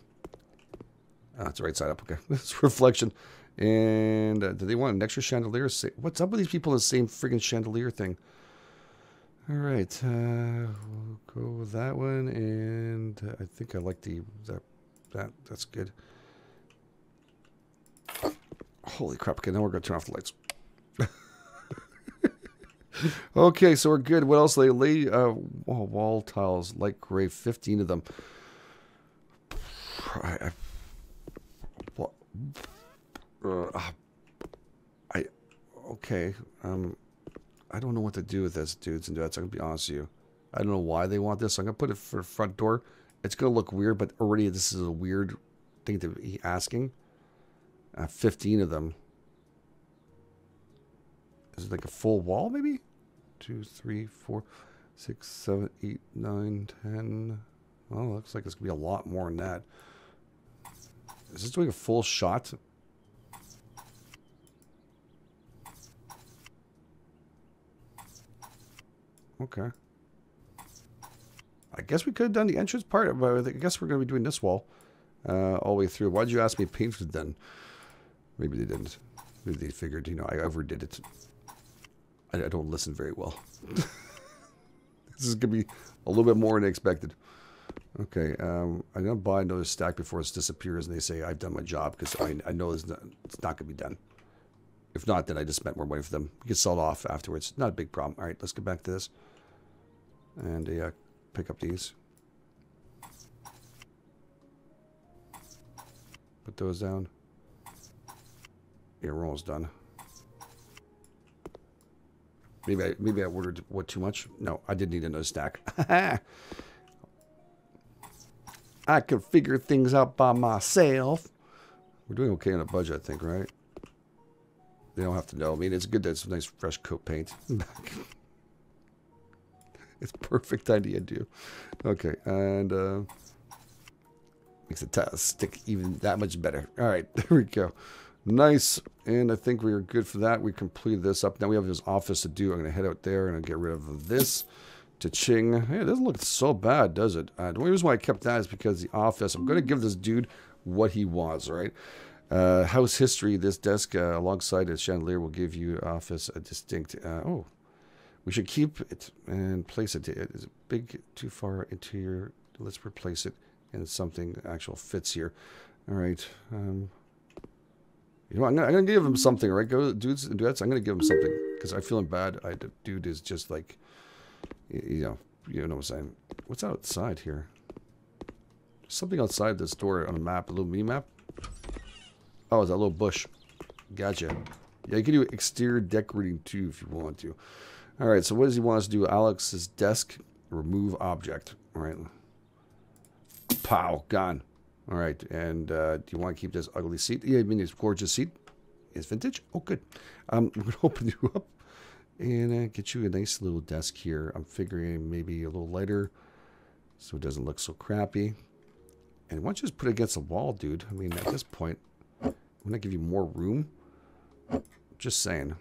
Ah, it's right side up. Okay, this reflection. And uh, do they want an extra chandelier? What's up with these people the same friggin' chandelier thing? All right, uh, we'll go with that one, and uh, I think I like the that that that's good. Holy crap! Okay, now we're gonna turn off the lights. Okay, so we're good. What else? They lay uh, wall, wall tiles, light gray, fifteen of them. I, I? Uh, I okay. Um, I don't know what to do with this, dudes and dudes. I'm gonna be honest with you. I don't know why they want this. I'm gonna put it for front door. It's gonna look weird, but already this is a weird thing to be asking. Uh, 15 of them. Is it like a full wall, maybe? Two, three, four, six, seven, eight, nine, ten. Well, looks like it's gonna be a lot more than that. Is this doing a full shot? Okay. I guess we could have done the entrance part, but I guess we're going to be doing this wall uh, all the way through. Why did you ask me paint it then? Maybe they didn't. Maybe they figured, you know, I overdid it. I, I don't listen very well. this is going to be a little bit more than expected. Okay, um, I'm going to buy another stack before it disappears and they say I've done my job because I, I know it's not, it's not going to be done. If not, then I just spent more money for them. You can sell it off afterwards. Not a big problem. All right, let's get back to this. And uh, pick up these. Put those down. Yeah, we're almost done. Maybe I, maybe I ordered what too much. No, I did need another stack. I could figure things out by myself. We're doing okay on a budget, I think, right? They don't have to know. I mean, it's good that it's nice fresh coat paint. it's perfect idea, do. Okay, and uh, makes the stick even that much better. All right, there we go. Nice, and I think we are good for that. We completed this up. Now we have his office to do. I'm going to head out there and get rid of this. To Ching. Hey, it doesn't look so bad, does it? Uh, the only reason why I kept that is because the office. I'm going to give this dude what he wants, right? Uh, house history. This desk uh, alongside its chandelier will give you office a distinct. Uh, oh, we should keep it and place it. it. Is big too far into your? Let's replace it in something actual fits here. All right. Um, you know, I'm gonna, I'm gonna, give him something, right? Go dudes and duets. I'm gonna give him something because I'm feeling bad. I dude is just like you know, you know what I'm saying. What's outside here? Something outside this door on a map, a little mini map. Oh, it's a little bush. Gotcha. Yeah, you can do exterior decorating too if you want to. All right, so what does he want us to do? Alex's desk, remove object. All right. Pow, gone. All right, and uh, do you want to keep this ugly seat? Yeah, I mean, this gorgeous seat is vintage. Oh, good. Um, we're going to open you up and uh, get you a nice little desk here. I'm figuring maybe a little lighter so it doesn't look so crappy. And why don't you just put it against the wall, dude? I mean, at this point, wouldn't that give you more room? Just saying.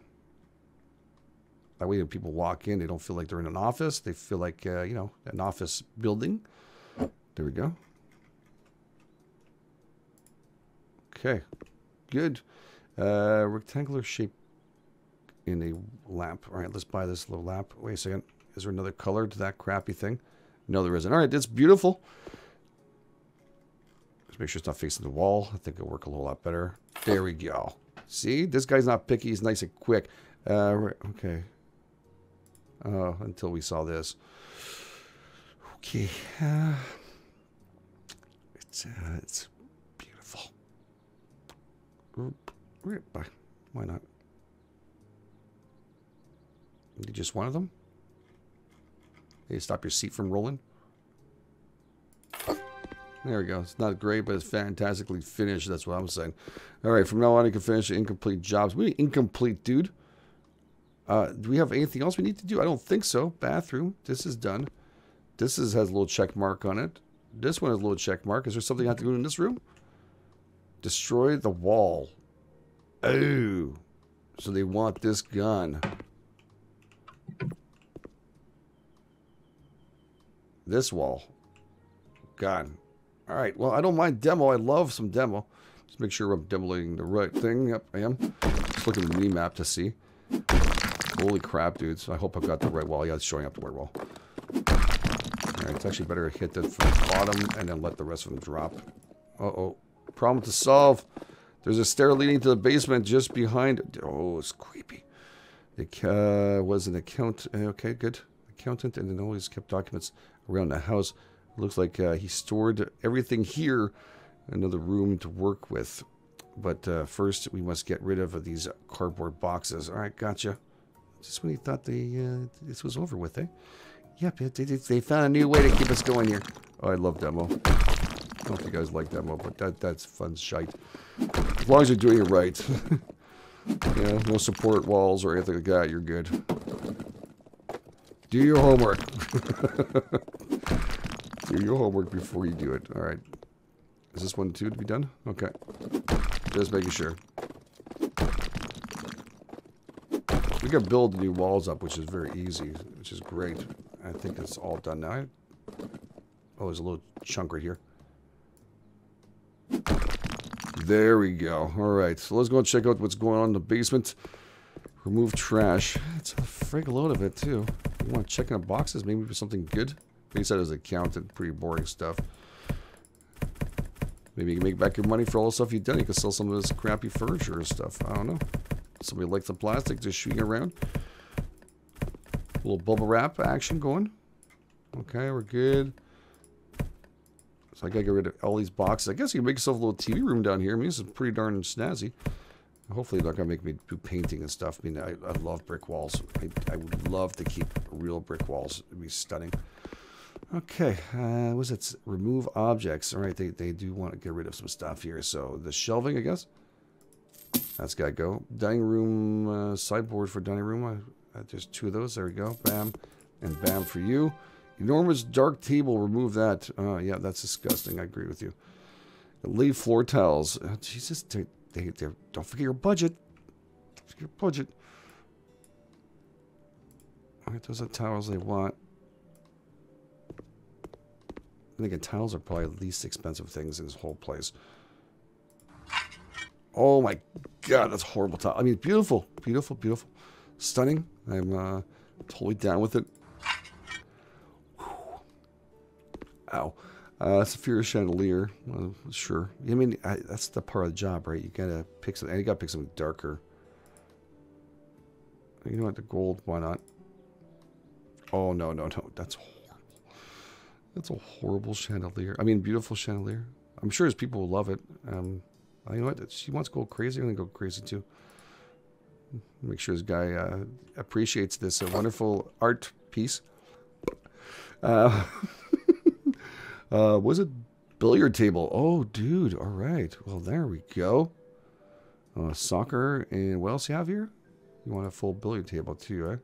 That way when people walk in, they don't feel like they're in an office. They feel like, uh, you know, an office building. There we go. Okay, good. Uh, rectangular shape in a lamp. All right, let's buy this little lamp. Wait a second. Is there another color to that crappy thing? No, there isn't. All right, that's beautiful. Let's make sure it's not facing the wall. I think it'll work a little lot better. There we go. See, this guy's not picky. He's nice and quick. Uh, okay. Uh, until we saw this. Okay. Uh, it's uh, it's. Why not? Just one of them? Hey, stop your seat from rolling. There we go. It's not great, but it's fantastically finished. That's what I'm saying. All right, from now on, you can finish incomplete jobs. We incomplete, dude. Uh, do we have anything else we need to do? I don't think so. Bathroom. This is done. This is, has a little check mark on it. This one has a little check mark. Is there something I have to do in this room? Destroy the wall. Oh. So they want this gun. This wall. Gone. All right. Well, I don't mind demo. I love some demo. Just make sure I'm demoing the right thing. Yep, I am. Just looking at the mini-map to see. Holy crap, dudes. I hope I've got the right wall. Yeah, it's showing up the right wall. Alright, it's actually better to hit the from the bottom and then let the rest of them drop. Uh-oh. Problem to solve. There's a stair leading to the basement just behind. Oh, it's creepy. It uh, was an account. Uh, okay, good. Accountant and then always kept documents around the house. Looks like uh, he stored everything here. Another room to work with. But uh, first, we must get rid of these cardboard boxes. All right, gotcha. Just when he thought the uh, this was over with, eh? Yep, they, they found a new way to keep us going here. Oh, I love demo. I don't know if you guys like that demo, but that that's fun shite. As long as you're doing it right. yeah, no support walls or anything like that, you're good. Do your homework. do your homework before you do it. All right. Is this one too to be done? Okay. Just making sure. We can build the new walls up, which is very easy, which is great. I think it's all done now. Oh, there's a little chunk right here. There we go. All right, so let's go and check out what's going on in the basement. Remove trash. It's a frig load of it, too. You want to check in the boxes? Maybe for something good? He said it was accountant. Pretty boring stuff. Maybe you can make back your money for all the stuff you've done. You can sell some of this crappy furniture and stuff. I don't know. Somebody likes the plastic, just shooting around. A little bubble wrap action going. Okay, we're good. So I gotta get rid of all these boxes. I guess you can make yourself a little TV room down here. I mean, this is pretty darn snazzy. Hopefully they're not gonna make me do painting and stuff. I mean, I, I love brick walls. I, I would love to keep real brick walls. It'd be stunning. Okay, uh, was it remove objects? All right, they, they do want to get rid of some stuff here. So the shelving, I guess. That's got to go. Dining room, uh, sideboard for dining room. Uh, uh, there's two of those. There we go. Bam. And bam for you. Enormous dark table. Remove that. Uh, yeah, that's disgusting. I agree with you. Leave floor tiles. Oh, Jesus, they, they, don't forget your budget. Don't forget your budget. All right, those are tiles they want. I think tiles are probably the least expensive things in this whole place. Oh my god, that's horrible tile. I mean, beautiful, beautiful, beautiful. Stunning. I'm uh, totally down with it. Ow. Uh, Saphira chandelier. Well, sure. I mean, I, that's the part of the job, right? You gotta pick something. You gotta pick something darker. You know what? The gold. Why not? Oh no, no, no. That's horrible. that's a horrible chandelier. I mean, beautiful chandelier. I'm sure his people will love it. Um, you know what? She wants to go crazy. I'm to go crazy too. Make sure this guy uh, appreciates this uh, wonderful art piece. Uh, uh, was it billiard table? Oh, dude. All right. Well, there we go. Uh, soccer and what else you have here? You want a full billiard table too, eh?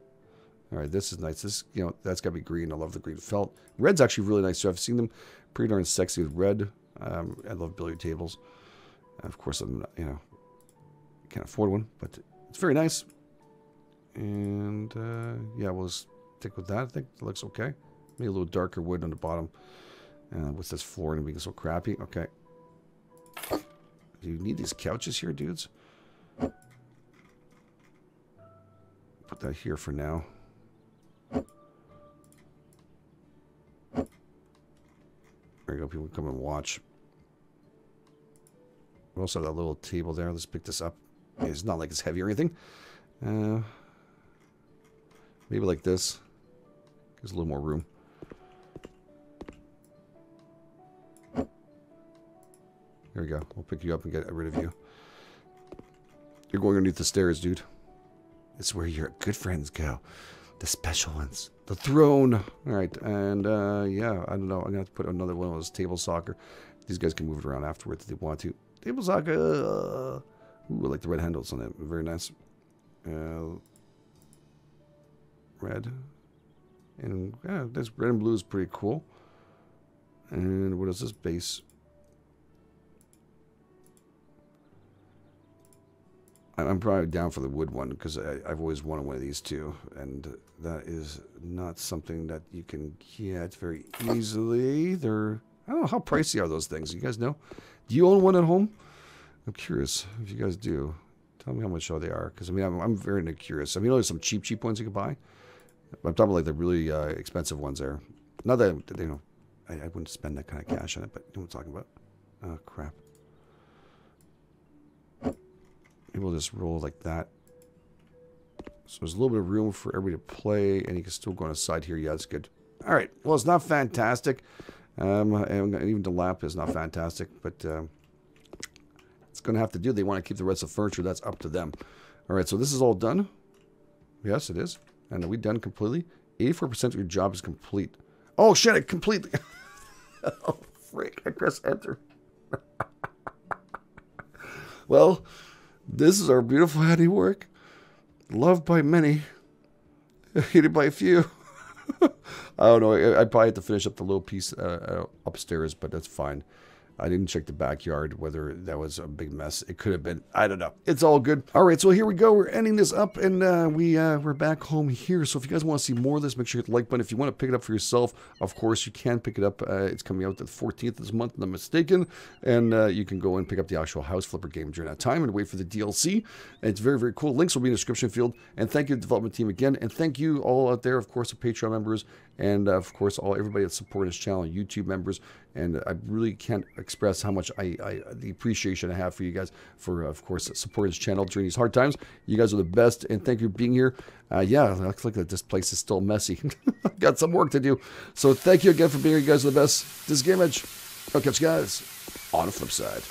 All right, this is nice. This, you know, that's got to be green. I love the green felt. Red's actually really nice. So I've seen them pretty darn sexy with red. Um, I love billiard tables. Of course, I'm you know, can't afford one, but it's very nice. And uh, yeah, we'll stick with that. I think it looks okay. Maybe a little darker wood on the bottom. Uh, with this flooring being so crappy. Okay. Do you need these couches here, dudes? Put that here for now. There you go. People come and watch. We also have that little table there. Let's pick this up. It's not like it's heavy or anything. Uh, maybe like this. Gives a little more room. We go. We'll pick you up and get rid of you. You're going underneath the stairs, dude. It's where your good friends go. The special ones. The throne. All right, and uh, yeah, I don't know. I'm gonna have to put another one of those table soccer. These guys can move it around afterwards if they want to. Table soccer. Ooh, I like the red handles on it. Very nice. Uh, red. And yeah, this red and blue is pretty cool. And what is this base? I'm probably down for the wood one because I've always wanted one of these too, and that is not something that you can get very easily. They're I don't know how pricey are those things. You guys know? Do you own one at home? I'm curious if you guys do. Tell me how much are they are because I mean I'm, I'm very curious. I mean, there's some cheap, cheap ones you can buy. I'm talking about like the really uh, expensive ones there. Not that you know, I, I wouldn't spend that kind of cash on it, but you know what I'm talking about. Oh crap. Maybe we'll just roll like that. So there's a little bit of room for everybody to play, and you can still go on a side here. Yeah, that's good. All right. Well, it's not fantastic. Um, and even the lap is not fantastic, but uh, it's going to have to do. They want to keep the rest of furniture. That's up to them. All right. So this is all done. Yes, it is. And are we done completely? 84% of your job is complete. Oh, shit. I completely. oh, freak. I press enter. well. This is our beautiful handiwork, loved by many, hated by a few. I don't know. I, I probably have to finish up the little piece uh, uh upstairs, but that's fine. I didn't check the backyard, whether that was a big mess. It could have been. I don't know. It's all good. All right, so here we go. We're ending this up, and uh, we, uh, we're back home here. So if you guys want to see more of this, make sure you hit the like button. If you want to pick it up for yourself, of course, you can pick it up. Uh, it's coming out the 14th this month, if I'm mistaken. And uh, you can go and pick up the actual House Flipper game during that time and wait for the DLC. And it's very, very cool. Links will be in the description field. And thank you, development team, again. And thank you all out there, of course, the Patreon members, and uh, of course, all everybody that's supporting this channel, YouTube members. And I really can't express how much I, I the appreciation I have for you guys for, of course, supporting this channel during these hard times. You guys are the best, and thank you for being here. Uh, yeah, looks like this place is still messy. Got some work to do. So thank you again for being here. You guys are the best. This is GameEdged. I'll catch you guys on the flip side.